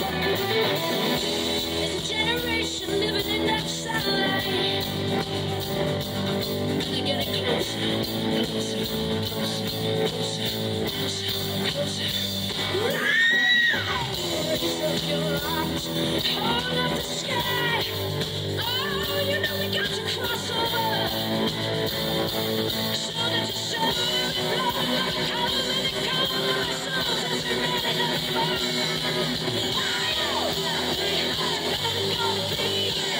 There's a generation living in that satellite. Closer, closer, closer, closer, closer, closer. Your hold up the sky. Oh, you know we we're ready to fall.